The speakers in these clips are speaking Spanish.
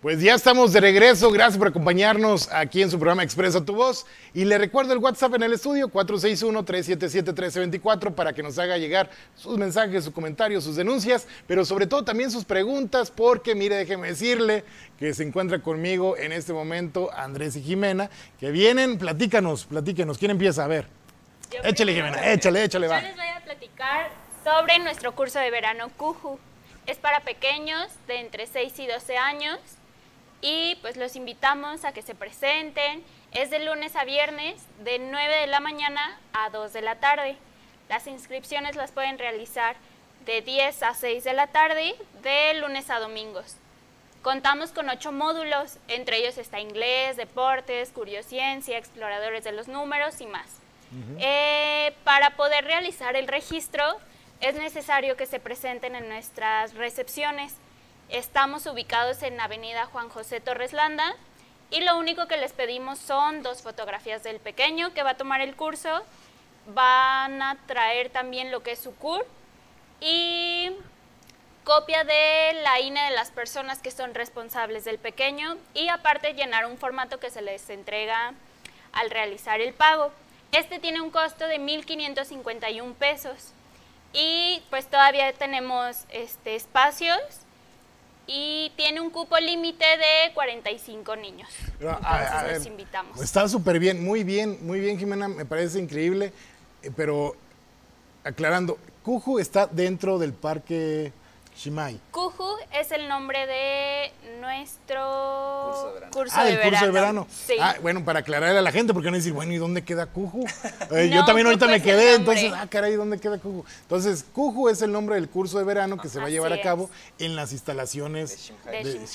Pues ya estamos de regreso. Gracias por acompañarnos aquí en su programa Expresa tu Voz. Y le recuerdo el WhatsApp en el estudio 461-377-1324 para que nos haga llegar sus mensajes, sus comentarios, sus denuncias, pero sobre todo también sus preguntas, porque mire, déjeme decirle que se encuentra conmigo en este momento Andrés y Jimena, que vienen, platícanos, platíquenos. ¿Quién empieza? A ver. Yo échale. Jimena, échale, échale, Yo va. les voy a platicar sobre nuestro curso de verano Cuju. Es para pequeños de entre 6 y 12 años y pues los invitamos a que se presenten. Es de lunes a viernes de 9 de la mañana a 2 de la tarde. Las inscripciones las pueden realizar de 10 a 6 de la tarde de lunes a domingos. Contamos con ocho módulos, entre ellos está inglés, deportes, curiosciencia, exploradores de los números y más. Eh, para poder realizar el registro es necesario que se presenten en nuestras recepciones. Estamos ubicados en Avenida Juan José Torres Landa y lo único que les pedimos son dos fotografías del pequeño que va a tomar el curso. Van a traer también lo que es su CUR y copia de la INE de las personas que son responsables del pequeño y aparte llenar un formato que se les entrega al realizar el pago. Este tiene un costo de 1.551 pesos y pues todavía tenemos este, espacios y tiene un cupo límite de 45 niños. A- a- Entonces a los ver, invitamos. Está súper bien, muy bien, muy bien, Jimena, me parece increíble, eh, pero aclarando, Cuju está dentro del parque Shimai. Cuju es el nombre de nuestro Curso de verano. curso ah, de del curso de verano. Sí. Ah, bueno, para aclararle a la gente, porque no decir, bueno, ¿y dónde queda Cuju? Eh, yo también ahorita me el quedé, entonces, ah, caray, ¿dónde queda Cuju? Entonces, Cuju es el nombre del curso de verano que se va a llevar a es. cabo en las instalaciones De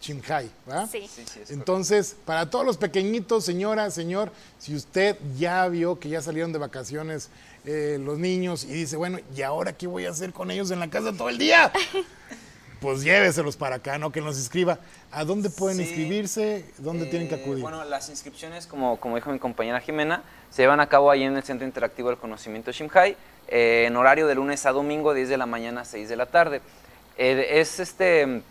Shimhai, ¿va? Sí. Sí, sí, es Entonces, para todos los pequeñitos, señora, señor, si usted ya vio que ya salieron de vacaciones eh, los niños y dice, bueno, ¿y ahora qué voy a hacer con ellos en la casa todo el día? Pues lléveselos para acá, ¿no? Que nos inscriba. ¿A dónde pueden Sí. inscribirse? ¿Dónde tienen que Eh, acudir? Bueno, las inscripciones, como, como dijo mi compañera Jimena, se llevan a cabo ahí en el Centro Interactivo del Conocimiento Shimhai, eh, en horario de lunes a domingo, 10 de la mañana a 6 de la tarde. Eh, es este,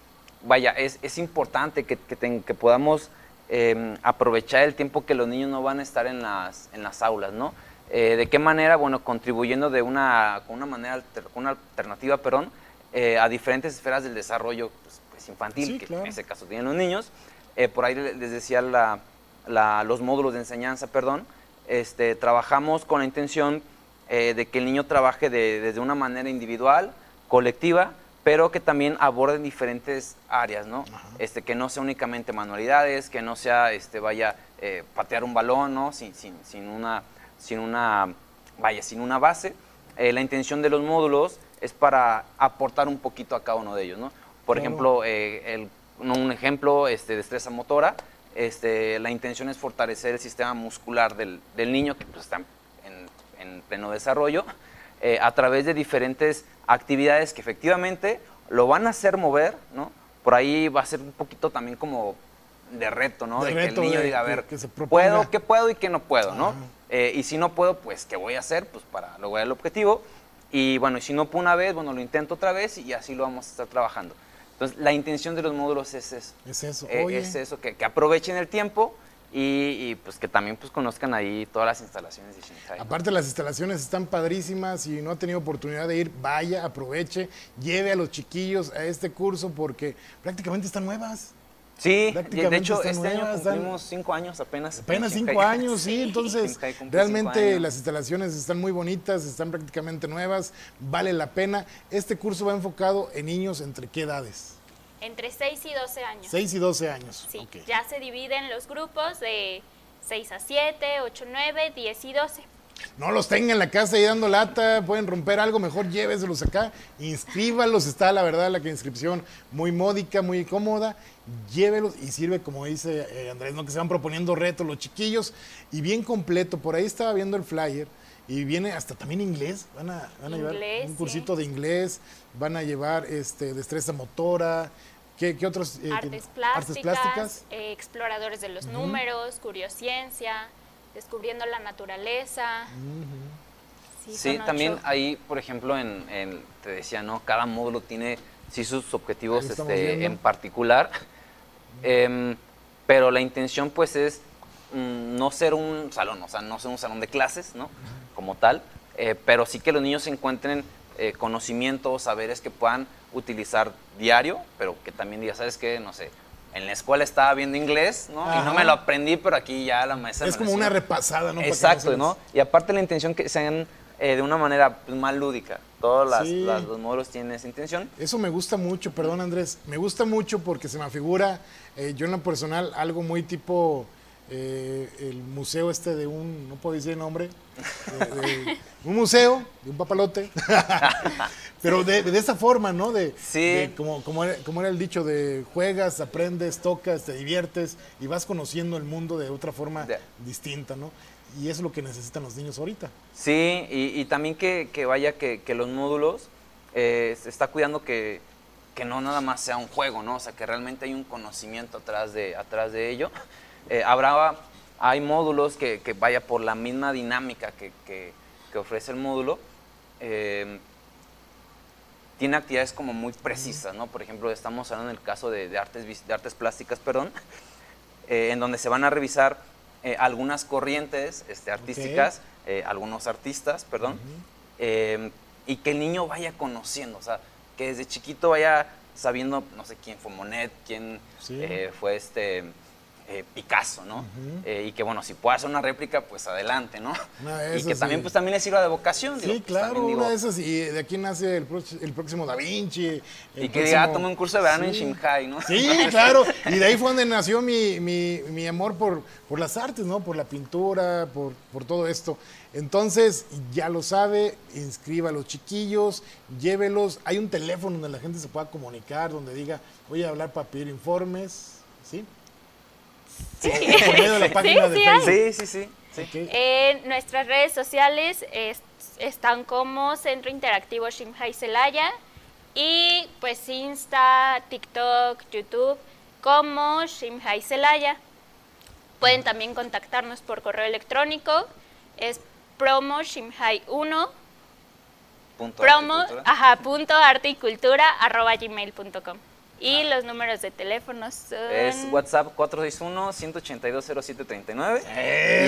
vaya, es, es importante que, que ten- que podamos eh, aprovechar el tiempo que los niños no van a estar en las, en las aulas, ¿no? Eh, ¿De qué manera? Bueno, contribuyendo de una, con una manera, alter- una alternativa, perdón, eh, a diferentes esferas del desarrollo pues, pues, infantil, Sí, que claro. en ese caso tienen los niños. Eh, por ahí le- les decía la- la- los módulos de enseñanza, perdón. Este, trabajamos con la intención de que el niño trabaje de- desde una manera individual, colectiva, pero que también aborde diferentes áreas, ¿no? Este, que no sea únicamente manualidades, que no sea, este, vaya, eh, patear un balón, ¿no? Sin, sin, sin una, sin una, vaya, sin una base. Eh, la intención de los módulos es para aportar un poquito a cada uno de ellos, ¿no? Por Claro. ejemplo, eh, el- un ejemplo, este, destreza motora, este, la intención es fortalecer el sistema muscular del, del niño que pues, está en, en pleno desarrollo eh, a través de diferentes actividades que efectivamente lo van a hacer mover, ¿no? Por ahí va a ser un poquito también como de reto, ¿no? De De, que reto, el niño de diga, a que- ver, que se puedo, qué puedo y qué no puedo, ¿no? Eh, y si no puedo, pues, ¿qué voy a hacer? Pues para lograr el objetivo. Y bueno, y si no puedo una vez, bueno, lo intento otra vez y así lo vamos a estar trabajando. Entonces, la intención de los módulos es eso. Es eso, Eh, oye. es eso, que, que aprovechen el tiempo y, y, pues que también pues conozcan ahí todas las instalaciones de Shinkai. Aparte las instalaciones están padrísimas, si no ha tenido oportunidad de ir, vaya, aproveche, lleve a los chiquillos a este curso porque prácticamente están nuevas. Sí, de hecho están este año nuevas, dan- cumplimos cinco años apenas. Apenas en cinco Shinkai. años, sí, entonces cumple cinco realmente las instalaciones están muy bonitas, están prácticamente nuevas, vale la pena. Este curso va enfocado en niños entre qué edades? Entre 6 y 12 años. 6 y 12 años. Sí, Ok. ya se dividen los grupos de 6 a 7, 8, 9, 10 y 12. No los tengan en la casa y dando lata, pueden romper algo, mejor lléveselos acá, inscríbalos, está la verdad la que inscripción muy módica, muy cómoda, llévelos y sirve como dice eh, Andrés, ¿no? que se van proponiendo retos los chiquillos y bien completo, por ahí estaba viendo el flyer y viene hasta también inglés, van a, van a llevar Inglés, un sí. cursito de inglés, van a llevar este destreza motora, ¿qué, qué otros? eh, Artes tienen? plásticas, Artes plásticas. eh, exploradores de los números, curiosciencia, descubriendo la naturaleza. Sí, también ocho. ahí, por ejemplo, en, en- te decía, ¿no? Cada módulo tiene sí sus objetivos este, en particular. Em, pero la intención pues es mm, no ser un salón, o sea, no ser un salón de clases, ¿no? Como tal, eh, pero sí que los niños encuentren eh, conocimientos, saberes que puedan utilizar diario, pero que también diga, ¿sabes qué? No sé, en la escuela estaba viendo inglés, ¿no? Y no me lo aprendí, pero aquí ya la maestra... Es como una repasada, ¿no? Exacto, ¿no? Y aparte la intención que sean eh, de una manera pues, más lúdica. Todos los módulos tienen esa intención. Eso me gusta mucho, perdón Andrés, me gusta mucho porque se me figura, eh, yo en lo personal, algo muy tipo eh, el museo este de un, no puedo decir el nombre, un museo de un papalote, pero de, de, esa forma, ¿no? De, sí. como, como, era, como, era, el dicho de juegas, aprendes, tocas, te diviertes y vas conociendo el mundo de otra forma distinta, ¿no? Y eso es lo que necesitan los niños ahorita. Sí, y, también que, vaya que, los módulos eh, se está cuidando que, no nada más sea un juego, ¿no? O sea, que realmente hay un conocimiento atrás de, atrás de ello. Eh, habrá, hay módulos que, vaya por la misma dinámica que, ofrece el módulo. Eh, tiene actividades como muy precisas, ¿no? Por ejemplo, estamos hablando en el caso de, artes, de artes plásticas, perdón, en donde se van a revisar eh, algunas corrientes este, artísticas, eh, algunos artistas, perdón, eh, y que el niño vaya conociendo, o sea, que desde chiquito vaya sabiendo, no sé quién fue Monet, quién fue este eh, Picasso, ¿no? Eh, y que bueno, si puede hacer una réplica, pues adelante, ¿no? y que también, pues también le sirva de vocación. Sí, pues, claro, una de esas, y de aquí nace el, próximo Da Vinci. Y que diga, ah, un curso de verano en Shanghai, ¿no? Sí, claro, y de ahí fue donde nació mi, mi, mi amor por, por, las artes, ¿no? Por la pintura, por, por todo esto. Entonces, ya lo sabe, inscriba a los chiquillos, llévelos. Hay un teléfono donde la gente se pueda comunicar, donde diga, voy a hablar para pedir informes, ¿sí? Sí. sí, sí, sí, En nuestras redes sociales están como Centro Interactivo Shimhai Celaya y pues Insta, TikTok, YouTube como Shimhai Celaya. Pueden también contactarnos por correo electrónico, es promo shimhai1 promo, ajá, punto arte y cultura arroba gmail.com. Y los números de teléfono son... Es WhatsApp 461-182-0739 y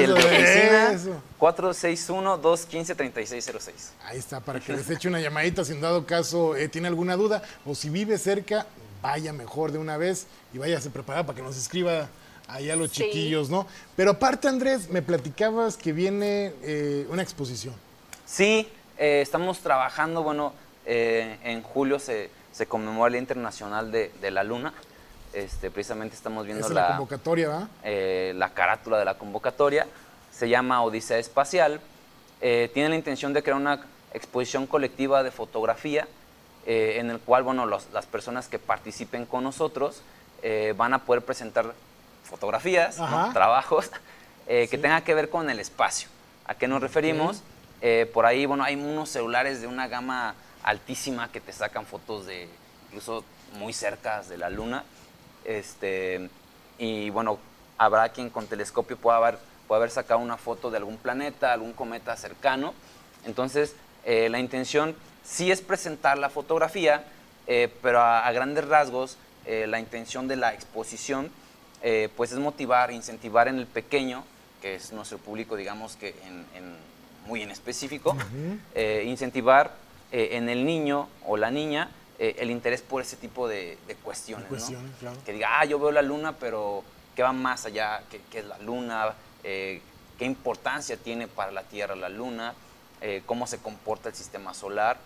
el de oficina 461-215-3606. Ahí está, para que les eche una llamadita si en dado caso eh, tiene alguna duda o si vive cerca, vaya mejor de una vez y váyase preparado para que nos escriba allá los chiquillos, ¿no? Pero aparte, Andrés, me platicabas que viene eh, una exposición. Sí, eh, estamos trabajando, bueno, en julio se se conmemora el Día Internacional de, la Luna. Este, precisamente estamos viendo la, convocatoria, eh, la carátula de la convocatoria. Se llama Odisea Espacial. Eh, tiene la intención de crear una exposición colectiva de fotografía eh, en el cual bueno, las personas que participen con nosotros van a poder presentar fotografías, trabajos que tengan que ver con el espacio. ¿A qué nos referimos? por ahí bueno, hay unos celulares de una gama altísima que te sacan fotos de incluso muy cerca de la luna. Este, y bueno, habrá quien con telescopio pueda haber, pueda haber sacado una foto de algún planeta, algún cometa cercano. Entonces, eh, la intención sí es presentar la fotografía, eh, pero a, grandes rasgos, eh, la intención de la exposición pues es motivar, incentivar en el pequeño, que es nuestro público, digamos que en, muy en específico, incentivar eh, en el niño o la niña eh, el interés por ese tipo de, cuestiones. Que diga, ah, yo veo la luna, pero ¿qué va más allá? ¿Qué, es la luna? Eh, ¿Qué importancia tiene para la Tierra la luna? ¿Cómo se comporta el sistema solar?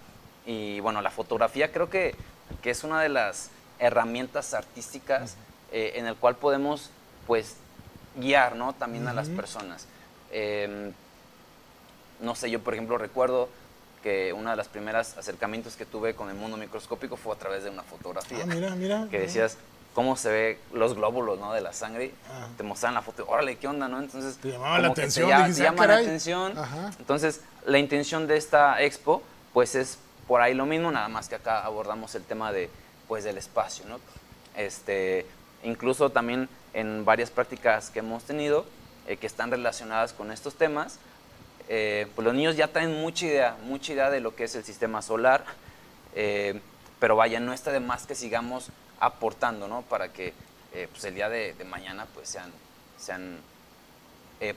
Y bueno, la fotografía creo que, que es una de las herramientas artísticas en el cual podemos pues guiar ¿no? también a las personas. Em, no sé, yo por ejemplo recuerdo que uno de los primeros acercamientos que tuve con el mundo microscópico fue a través de una fotografía. Ah, mira, mira. Que decías cómo se ve los glóbulos ¿no? de la sangre. Ah. Te mostraban la foto, órale, ¿qué onda? ¿no? Entonces, te llamaba la atención. Te, llama la atención. Entonces, la intención de esta expo, pues es por ahí lo mismo, nada más que acá abordamos el tema de, pues, del espacio, ¿no? Este, incluso también en varias prácticas que hemos tenido, eh, que están relacionadas con estos temas, eh, pues los niños ya traen mucha idea, mucha idea de lo que es el sistema solar, eh, pero vaya, no está de más que sigamos aportando, ¿no? Para que eh, pues el día de, de mañana pues sean, sean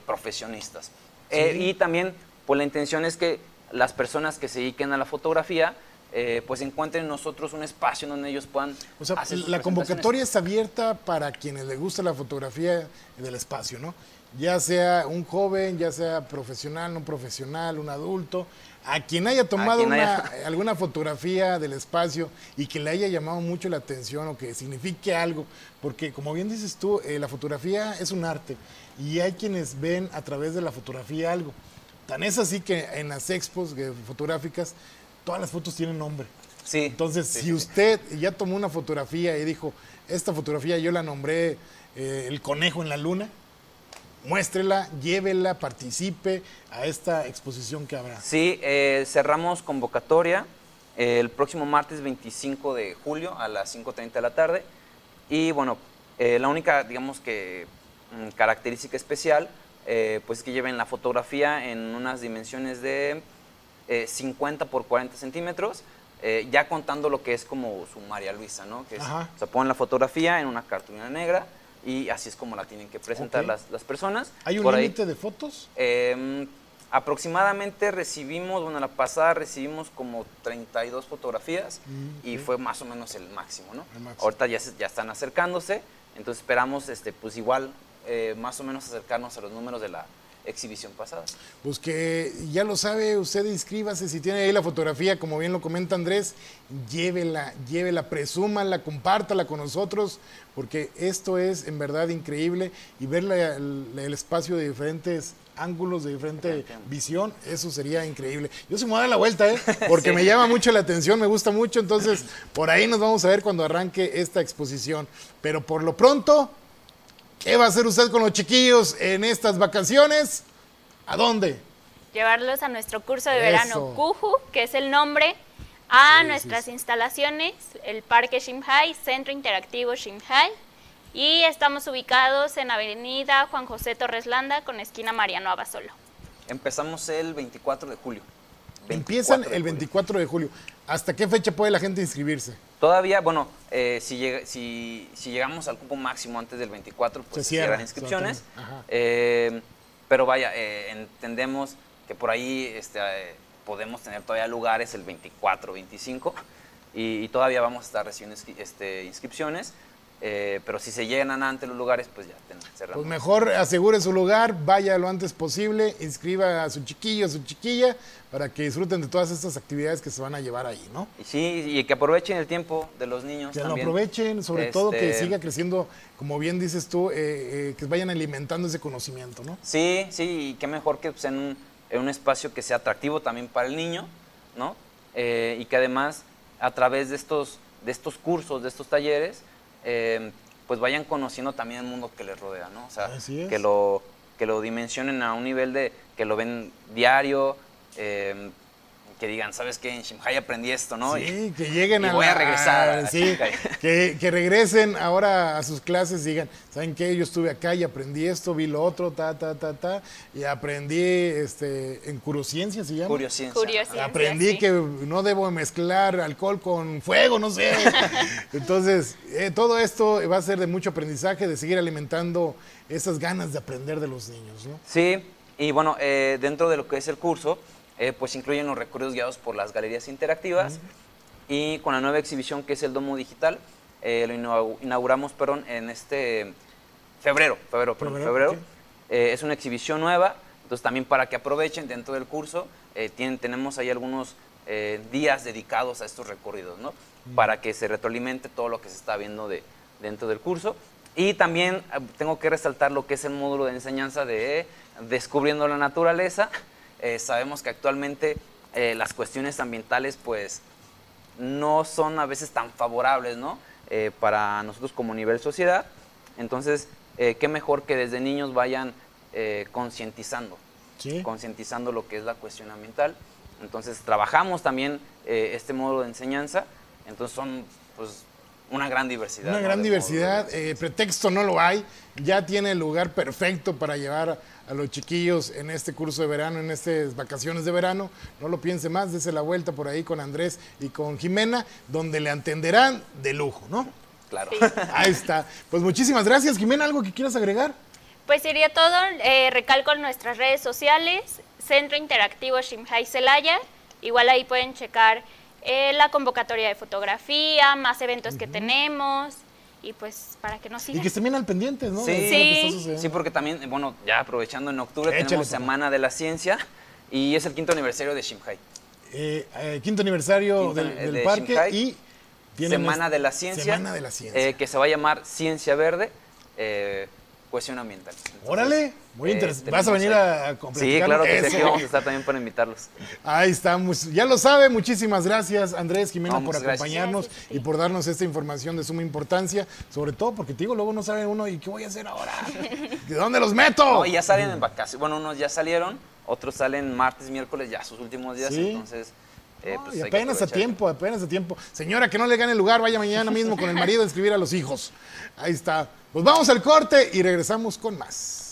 profesionistas. Eh, y también, pues la intención es que las personas que se dediquen a la fotografía, eh, pues encuentren en nosotros un espacio donde ellos puedan O sea, hacer sus la convocatoria es abierta para quienes les gusta la fotografía del espacio, ¿no? Ya sea un joven, ya sea profesional, no profesional, un adulto, a quien haya tomado quien una- haya- alguna fotografía del espacio y que le haya llamado mucho la atención o que signifique algo, porque como bien dices tú, eh, la fotografía es un arte y hay quienes ven a través de la fotografía algo. Tan es así que en las expos fotográficas todas las fotos tienen nombre. Sí. Entonces, sí, si usted ya tomó una fotografía y dijo, esta fotografía yo la nombré eh, el conejo en la luna, muéstrela, llévela, participe a esta exposición que habrá. Sí, eh, cerramos convocatoria eh, el próximo martes 25 de julio a las 5.30 de la tarde. Y bueno, la única, digamos que, mm, característica especial, pues es que lleven la fotografía en unas dimensiones de eh, 50 por 40 centímetros, eh, ya contando lo que es como su María Luisa, ¿no? Que es, o sea, ponen la fotografía en una cartulina negra y así es como la tienen que presentar las, las personas. ¿Hay un límite de fotos? eh, aproximadamente recibimos, bueno, la pasada recibimos como 32 fotografías Mm, y fue más o menos el máximo, ¿no? El máximo. Ahorita ya, se- ya están acercándose, entonces esperamos, este, pues igual, eh, más o menos acercarnos a los números de la exhibición pasada. Pues que ya lo sabe, usted inscríbase, si tiene ahí la fotografía, como bien lo comenta Andrés, llévela, llévela, presúmala, compártala con nosotros, porque esto es en verdad increíble y ver la- el, el espacio de diferentes ángulos, de diferente Diferente. visión, eso sería increíble. Yo se me voy a dar la vuelta, ¿eh? porque me llama mucho la atención, me gusta mucho, entonces por ahí nos vamos a ver cuando arranque esta exposición. Pero por lo pronto, ¿qué va a hacer usted con los chiquillos en estas vacaciones? ¿A dónde? Llevarlos a nuestro curso de Eso. verano Kuju, que es el nombre, a Sí, nuestras sí, sí. instalaciones, el Parque Shimhai, Centro Interactivo Shimhai. Y estamos ubicados en Avenida Juan José Torres Landa con esquina Mariano Abasolo. Empezamos el 24 de julio. Empiezan 24 de el julio. 24 de julio. ¿Hasta qué fecha puede la gente inscribirse? Todavía, bueno, eh, si, si, si llegamos al cupo máximo antes del 24, pues Se cierran inscripciones. Eh, pero vaya, eh, entendemos que por ahí este, eh, podemos tener todavía lugares el 24, 25 y, y todavía vamos a estar recibiendo inscri- este, inscripciones. Eh, pero si se llenan antes los lugares, pues ya cerramos. Pues mejor asegure su lugar, vaya lo antes posible, inscriba a su chiquillo, a su chiquilla, para que disfruten de todas estas actividades que se van a llevar ahí, ¿no? Y sí, y que aprovechen el tiempo de los niños. Que lo aprovechen, sobre todo que Este, siga creciendo, como bien dices tú, eh, eh, que vayan alimentando ese conocimiento, ¿no? Sí, sí, y qué mejor que pues, en, un, en un espacio que sea atractivo también para el niño, ¿no? Y que además a través de estos, de estos cursos, de estos talleres, eh, pues vayan conociendo también el mundo que les rodea, ¿no? O sea, es. que lo, que lo dimensionen a un nivel de que lo ven diario, eh, que digan, ¿sabes qué? En Shimhai aprendí esto, ¿no? Sí, Y- que lleguen y a voy la- a regresar a sí, que, que regresen ahora a sus clases y digan, ¿saben qué? Yo estuve acá y aprendí esto, vi lo otro, ta, ta, ta, ta, y aprendí este, en curociencia, se llama. Curiosidad. Curiosidad. Aprendí sí. que no debo mezclar alcohol con fuego, no sé. Entonces, eh, todo esto va a ser de mucho aprendizaje, de seguir alimentando esas ganas de aprender de los niños, ¿no? Sí, y bueno, eh, dentro de lo que es el curso, eh, pues incluyen los recorridos guiados por las galerías interactivas y con la nueva exhibición que es el Domo Digital, eh, lo inau- inauguramos, perdón, en este febrero, febrero, perdón, Febrero. Eh, es una exhibición nueva, entonces también para que aprovechen dentro del curso, tienen, tenemos ahí algunos días dedicados a estos recorridos, ¿no? Para que se retroalimente todo lo que se está viendo de, dentro del curso. Y también tengo que resaltar lo que es el módulo de enseñanza de Descubriendo la Naturaleza. Eh, sabemos que actualmente eh, las cuestiones ambientales, pues, no son a veces tan favorables, ¿no? Eh, para nosotros como nivel sociedad. Entonces, qué mejor que desde niños vayan concientizando, Sí. concientizando lo que es la cuestión ambiental. Entonces, trabajamos también este módulo de enseñanza. Entonces, son, pues, una gran diversidad. Una ¿no? gran de diversidad, eh, pretexto no lo hay, ya tiene el lugar perfecto para llevar a los chiquillos en este curso de verano, en estas vacaciones de verano. No lo piense más, dése la vuelta por ahí con Andrés y con Jimena, donde le atenderán de lujo, ¿no? Claro. Sí. Ahí está. Pues muchísimas gracias. Jimena, ¿algo que quieras agregar? Pues sería todo. Eh, recalco en nuestras redes sociales, Centro Interactivo Shimhai Celaya. Igual ahí pueden checar eh, la convocatoria de fotografía, más eventos que tenemos y pues para que nos Y sigan. que estén bien al pendientes, ¿no? Sí. De lo que está Sí. sucediendo. Sí, porque también, bueno, ya aprovechando en octubre Échale, tenemos. Semana de la Ciencia y es el quinto aniversario de Shimhai. Eh, eh, quinto aniversario Quinto, del, del de parque Shanghai. y Semana de la Ciencia. Semana de la Ciencia. eh, que se va a llamar Ciencia Verde, eh, Cohesión Ambiental. Entonces, Órale, muy eh, interesante. ¿Vas a venir ahí- a, a Sí, claro que sí, aquí vamos a estar también para invitarlos. Ahí estamos. Ya lo sabe, muchísimas gracias Andrés Jimena No, por acompañarnos Gracias, y por darnos esta información de suma importancia, sobre todo porque te digo, luego no sabe uno, ¿y qué voy a hacer ahora? ¿De dónde los meto? No, y ya salen en vacaciones. Bueno, unos ya salieron, otros salen martes, miércoles, ya sus últimos días. Sí. Entonces, eh, pues y que apenas a tiempo, apenas a tiempo. Señora, que no le gane el lugar, vaya mañana mismo con el marido a inscribir a los hijos. Ahí está. Pues vamos al corte y regresamos con más.